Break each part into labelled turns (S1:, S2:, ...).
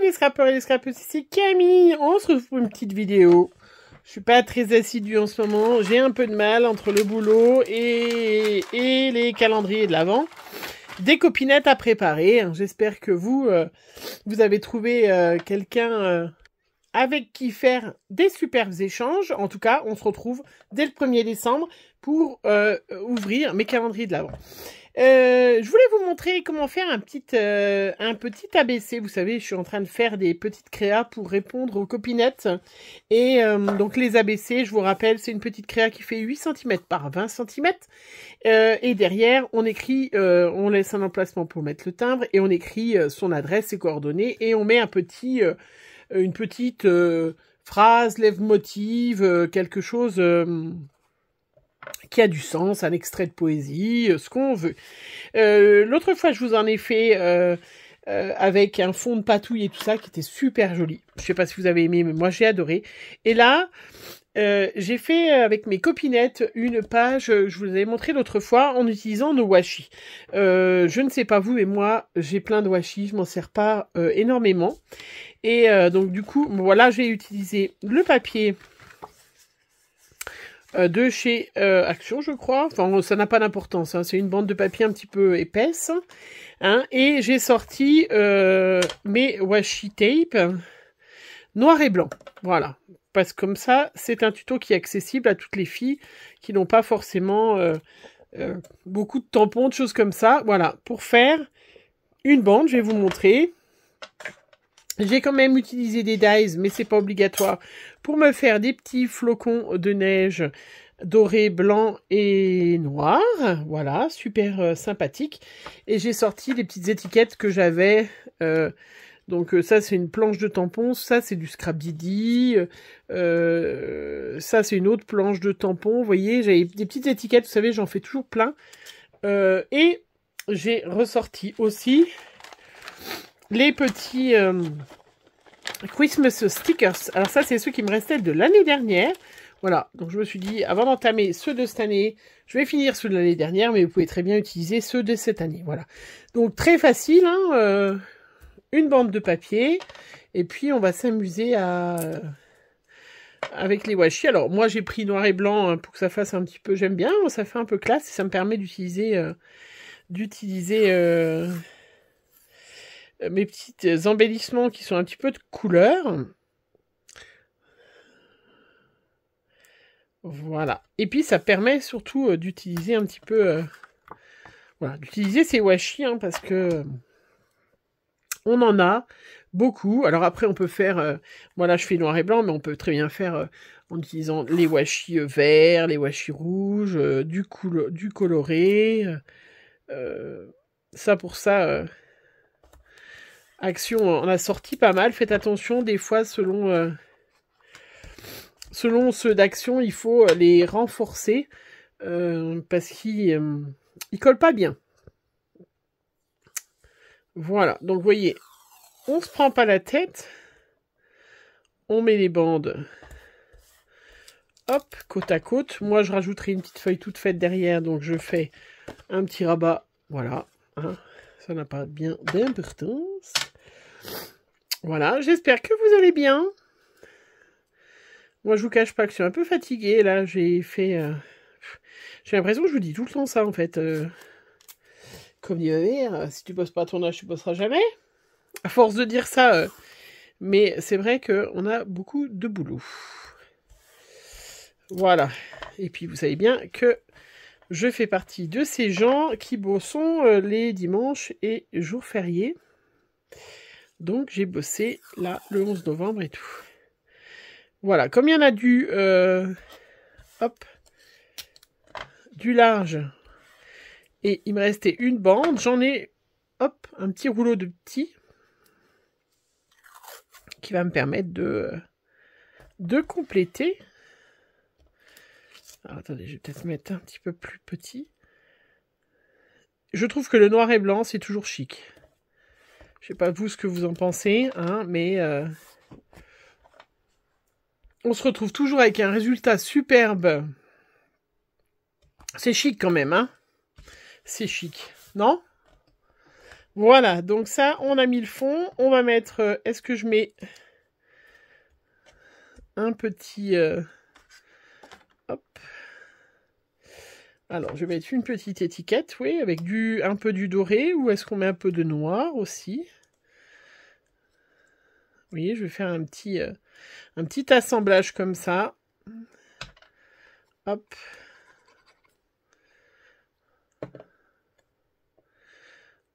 S1: Les scrappers et les scrappers, c'est Camille. On se retrouve pour une petite vidéo. Je suis pas très assidue en ce moment. J'ai un peu de mal entre le boulot et, les calendriers de l'avant. Des copinettes à préparer. J'espère que vous, euh, avez trouvé euh, quelqu'un euh, avec qui faire des superbes échanges. En tout cas, on se retrouve dès le 1er décembre pour ouvrir mes calendriers de l'avant. Euh, je voulais vous montrer comment faire un petit, euh, ABC. Vous savez, je suis en train de faire des petites créas pour répondre aux copinettes. Et euh, donc les ABC, je vous rappelle, c'est une petite créa qui fait 8 cm par 20 cm. et derrière, on écrit, on laisse un emplacement pour mettre le timbre et on écrit son adresse, ses coordonnées et on met un petit, une petite phrase, lève motive, quelque chose qui a du sens, un extrait de poésie, euh, ce qu'on veut. Euh, l'autre fois, je vous en ai fait euh, avec un fond de patouille et tout ça, qui était super joli. Je sais pas si vous avez aimé, mais moi j'ai adoré. Et là, j'ai fait avec mes copinettes une page, je vous l'avais montré l'autre fois, en utilisant nos washi. je ne sais pas vous, mais moi, j'ai plein de washi, je m'en sers pas énormément. Et donc du coup, voilà, j'ai utilisé le papier euh, de chez euh, Action, je crois. Enfin, ça n'a pas d'importance. Hein. C'est une bande de papier un petit peu épaisse. Hein. Et j'ai sorti euh, mes washi tape noir et blanc. Voilà. Parce que comme ça, c'est un tuto qui est accessible à toutes les filles qui n'ont pas forcément beaucoup de tampons, de choses comme ça. Voilà. Pour faire une bande, je vais vous montrer. J'ai quand même utilisé des dies, mais c'est pas obligatoire, pour me faire des petits flocons de neige doré, blanc et noir. Voilà, super euh, sympathique. Et j'ai sorti les petites étiquettes que j'avais. Euh, donc euh, ça c'est une planche de tampons, ça c'est du scrap Didi, ça c'est une autre planche de tampons. Vous voyez, j'avais des petites étiquettes, vous savez, j'en fais toujours plein. et j'ai ressorti aussi les petits euh, Christmas stickers. Alors ça, c'est ceux qui me restaient de l'année dernière. Voilà, donc je me suis dit, avant d'entamer ceux de cette année, je vais finir ceux de l'année dernière, mais vous pouvez très bien utiliser ceux de cette année. Voilà. Donc très facile, hein, euh, une bande de papier, et puis on va s'amuser à... avec les washi. Alors moi j'ai pris noir et blanc hein, pour que ça fasse un petit peu, j'aime bien, ça fait un peu classe, et ça me permet d'utiliser... Euh, d'utiliser euh, mes petits embellissements qui sont un petit peu de couleur. Voilà. Et puis ça permet surtout euh, d'utiliser un petit peu... Euh, voilà, d'utiliser ces washi, hein, parce que on en a beaucoup. Alors après, on peut faire... voilà, je fais noir et blanc, mais on peut très bien faire en utilisant les washi verts, les washi rouges, du, du coloré. ça pour ça Action on a sorti pas mal. Faites attention, des fois, selon, euh, selon ceux d'action, il faut les renforcer euh, parce qu'ils euh, collent pas bien. Voilà, donc vous voyez, on se prend pas la tête. On met les bandes. Hop, côte à côte. Moi, je rajouterai une petite feuille toute faite derrière, donc je fais un petit rabat. Voilà. Hein. Ça n'a pas bien d'importance. Voilà, j'espère que vous allez bien. Moi, je vous cache pas que je suis un peu fatiguée. Là, j'ai fait... Euh, j'ai l'impression que je vous dis tout le temps ça, en fait. Euh, comme dit ma mère, si tu bosses pas ton âge, tu bosseras jamais. À force de dire ça. Euh, mais c'est vrai qu'on a beaucoup de boulot. Voilà. Et puis, vous savez bien que je fais partie de ces gens qui bossent les dimanches et jours fériés. Donc j'ai bossé là le 11 novembre et tout. Voilà, comme il y en a du euh, du large et il me restait une bande, j'en ai hop un petit rouleau de petits qui va me permettre de de compléter. Alors, attendez, je vais peut-être mettre un petit peu plus petit. Je trouve que le noir et blanc c'est toujours chic. Je sais pas vous ce que vous en pensez, hein, mais euh, on se retrouve toujours avec un résultat superbe. C'est chic quand même, hein C'est chic, non? Voilà, donc ça, on a mis le fond. On va mettre... Euh, est-ce que je mets un petit... Euh, hop. Alors, je vais mettre une petite étiquette, oui, avec un peu du doré, ou est-ce qu'on met un peu de noir aussi? Voyez, je vais faire un petit, euh, un petit assemblage comme ça. Hop.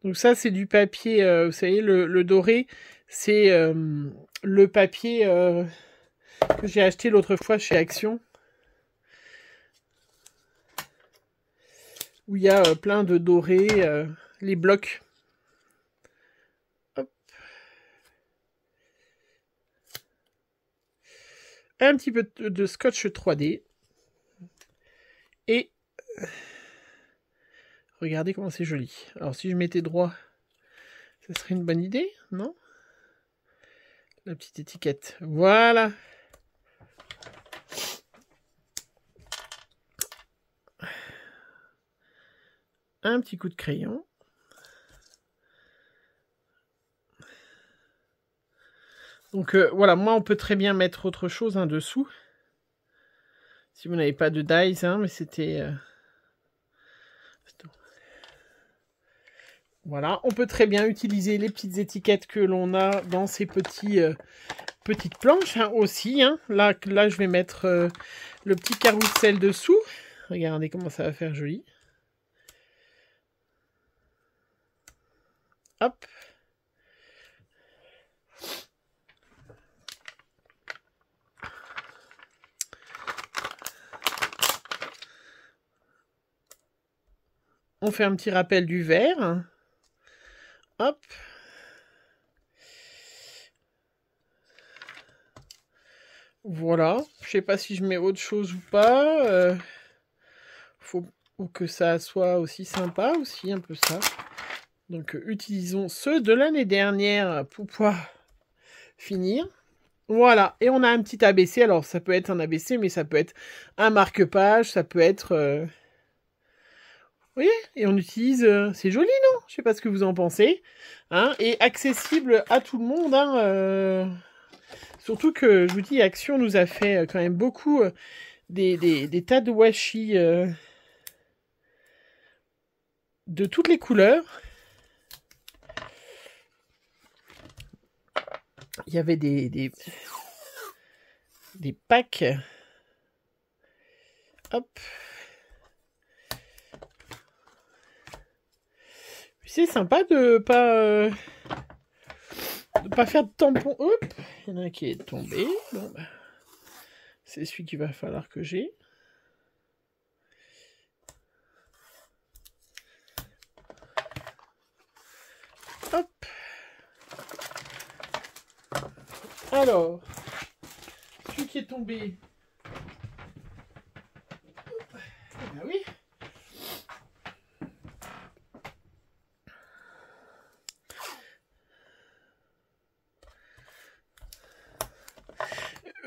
S1: Donc ça, c'est du papier, euh, vous savez, le, doré, c'est euh, le papier que j'ai acheté l'autre fois chez Action. Où il y a plein de dorés, les blocs. Un petit peu de scotch 3D. Et Regardez comment c'est joli. Alors si je mettais droit, ce serait une bonne idée, non? La petite étiquette. Voilà. Un petit coup de crayon. Donc euh, voilà, moi on peut très bien mettre autre chose en dessous. Si vous n'avez pas de dies, hein, mais c'était... Euh, Voilà, on peut très bien utiliser les petites étiquettes que l'on a dans ces petits, euh, petites planches hein, aussi. Hein. Là, là, je vais mettre le petit carrousel dessous. Regardez comment ça va faire joli. On fait un petit rappel du verre. Hop. Voilà. Je sais pas si je mets autre chose ou pas. Euh, faut que ça soit aussi sympa, aussi un peu ça. Donc euh, utilisons ceux de l'année dernière pour pouvoir finir. Voilà, et on a un petit ABC. Alors ça peut être un ABC, mais ça peut être un marque-page, ça peut être... Euh, oui, et on utilise... Euh, c'est joli, non? Je sais pas ce que vous en pensez. Hein et accessible à tout le monde. Hein, euh, surtout que, je vous dis, Action nous a fait quand même beaucoup des, tas de washi de toutes les couleurs. Il y avait des, des, des packs. Hop. c'est sympa de pas euh, de pas faire de tampon. Hop, il y en a un qui est tombé. Bah, c'est celui qu'il va falloir que j'ai. Hop. Alors, celui qui est tombé? Eh ben oui.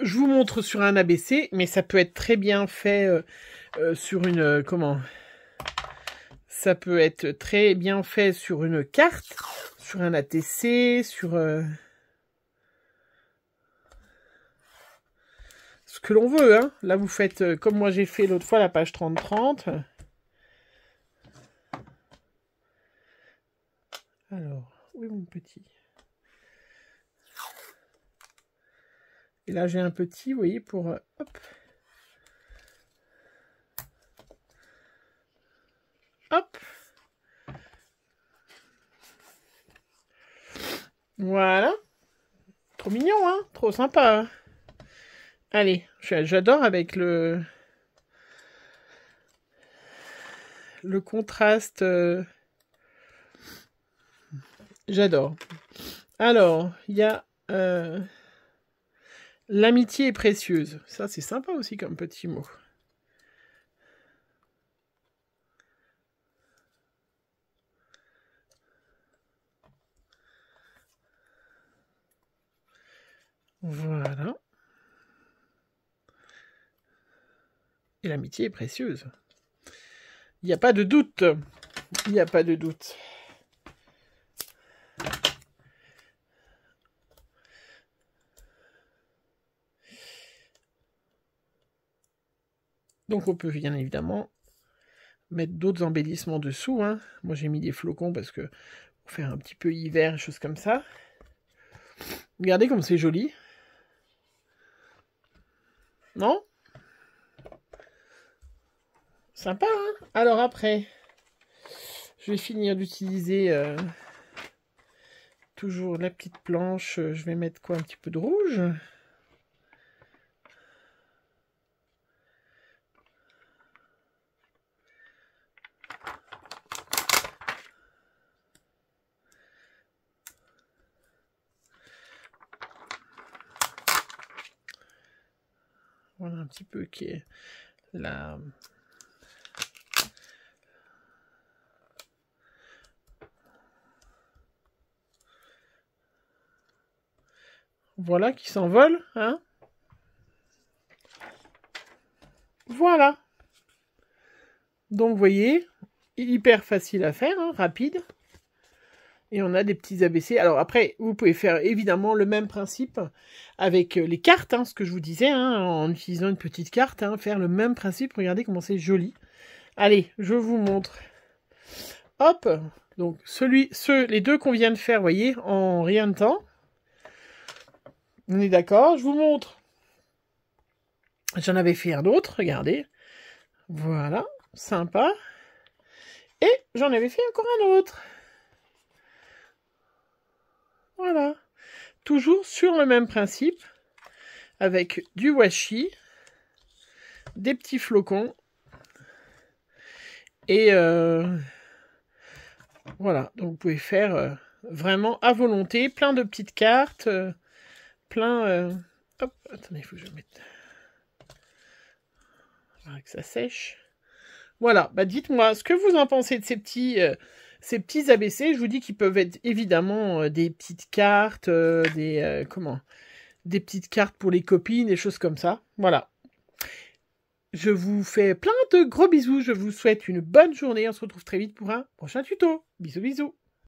S1: je vous montre sur un ABC, mais ça peut être très bien fait euh, euh, sur une... Euh, comment? Ça peut être très bien fait sur une carte, sur un ATC, sur... ce que l'on veut, hein. Là, vous faites comme moi j'ai fait l'autre fois, la page 30-30. Alors, où est mon petit? Et là, j'ai un petit, vous voyez, pour... Euh, hop. Hop. Voilà. Trop mignon, hein Trop sympa. Hein Allez, j'adore avec le... Le contraste... Euh, j'adore. Alors, il y a... Euh, L'amitié est précieuse. Ça, c'est sympa aussi comme petit mot. Voilà. L'amitié est précieuse. Il n'y a pas de doute. Il n'y a pas de doute. Donc on peut bien évidemment mettre d'autres embellissements dessous. Hein. Moi j'ai mis des flocons parce que pour faire un petit peu hiver, choses comme ça. Regardez comme c'est joli. Non? Sympa, hein? Alors après, je vais finir d'utiliser euh, toujours la petite planche. Je vais mettre quoi? Un petit peu de rouge. Voilà un petit peu qui est la... Voilà qui s'envole, hein Voilà. Donc, vous voyez, hyper facile à faire, hein, rapide. Et on a des petits ABC. Alors après, vous pouvez faire évidemment le même principe avec euh, les cartes, hein, ce que je vous disais, hein, en utilisant une petite carte, hein, faire le même principe. Regardez comment c'est joli. Allez, je vous montre. Hop, donc celui, ceux, les deux qu'on vient de faire, voyez, en rien de temps. On est d'accord Je vous montre. J'en avais fait un autre, regardez. Voilà, sympa. Et j'en avais fait encore un autre. Voilà. Toujours sur le même principe, avec du washi, des petits flocons, et euh, voilà, donc vous pouvez faire euh, vraiment à volonté, plein de petites cartes, euh, plein... hop, attendez, il faut que je mette... que ça sèche. Voilà, bah dites-moi ce que vous en pensez de ces petits ces petits ABC, je vous dis qu'ils peuvent être évidemment euh, des petites cartes, euh, des euh, comment, des petites cartes pour les copines, des choses comme ça. Voilà. Je vous fais plein de gros bisous. Je vous souhaite une bonne journée. On se retrouve très vite pour un prochain tuto. Bisous bisous.